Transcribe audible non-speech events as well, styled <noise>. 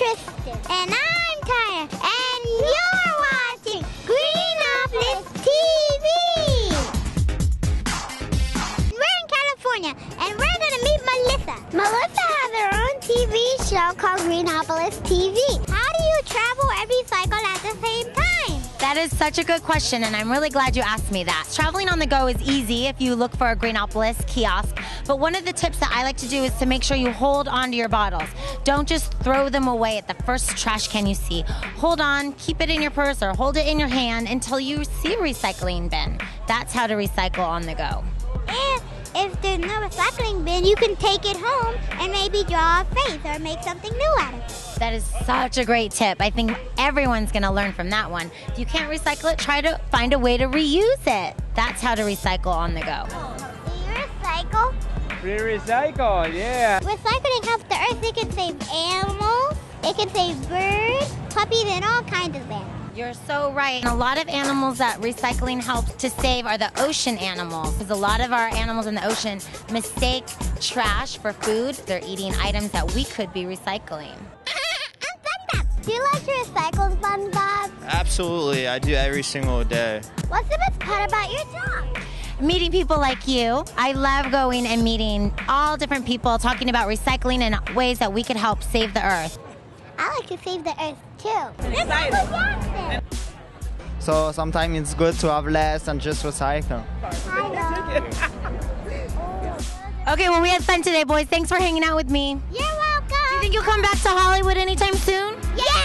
Tristan. And I'm Tyler. And you're watching Green Greenopolis TV. We're in California, and we're going to meet Melissa. Melissa has her own TV show called Greenopolis TV. That is such a good question, and I'm really glad you asked me that. Traveling on the go is easy if you look for a Greenopolis kiosk, but one of the tips that I like to do is to make sure you hold onto your bottles. Don't just throw them away at the first trash can you see. Hold on, keep it in your purse, or hold it in your hand until you see a recycling bin. That's how to recycle on the go. And if there's no recycling bin, you can take it home and maybe draw a face or make something new out of it. That is such a great tip. I think everyone's going to learn from that one. If you can't recycle it, try to find a way to reuse it. That's how to recycle on the go. Do you recycle? We recycle, yeah. Recycling helps the earth. It can save animals, it can save birds, puppies, and all kinds of things. You're so right. And a lot of animals that recycling helps to save are the ocean animals. Because a lot of our animals in the ocean mistake trash for food. They're eating items that we could be recycling. And do you like to recycle, SpongeBob? Absolutely, I do every single day. What's the best part about your job? Meeting people like you. I love going and meeting all different people, talking about recycling and ways that we could help save the earth. I like to save the earth too. So sometimes it's good to have less and just recycle. <laughs> Okay, well, we had fun today, boys. Thanks for hanging out with me. You're welcome. Do you think you'll come back to Hollywood anytime soon? Yeah.